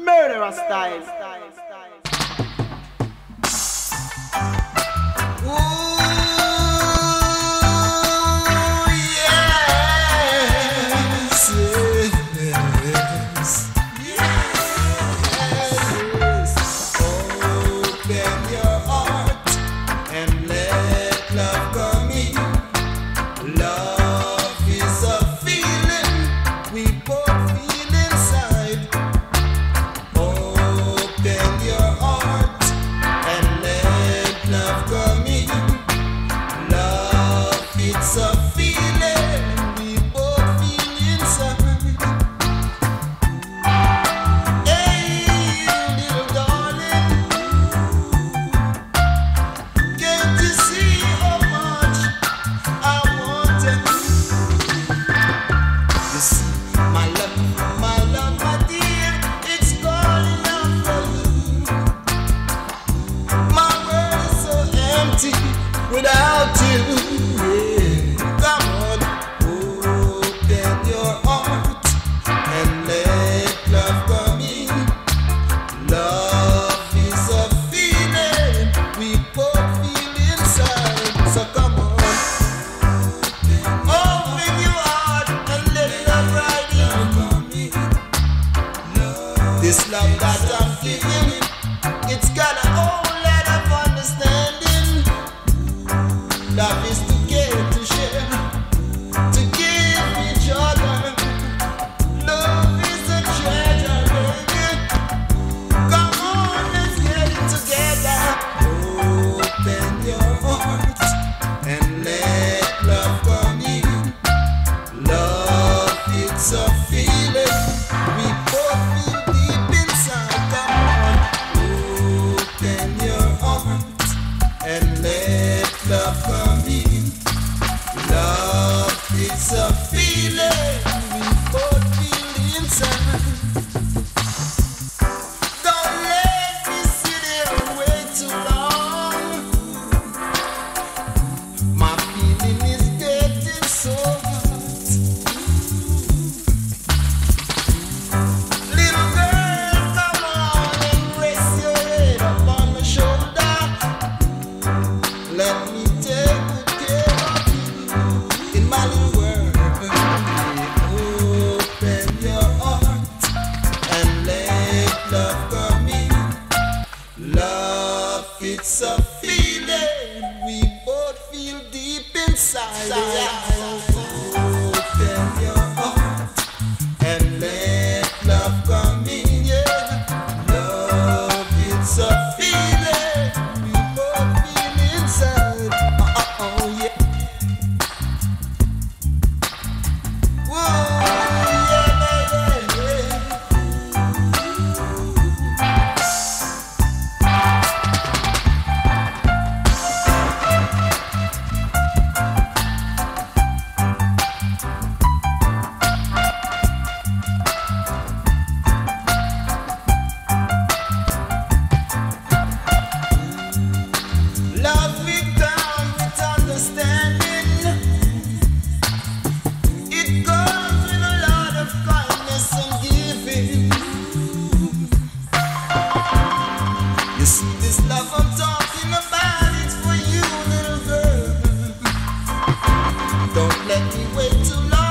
Murderous style. you. Love It's a feeling we both feel inside. It's a feeling we both feel deep inside. Don't let me wait too long.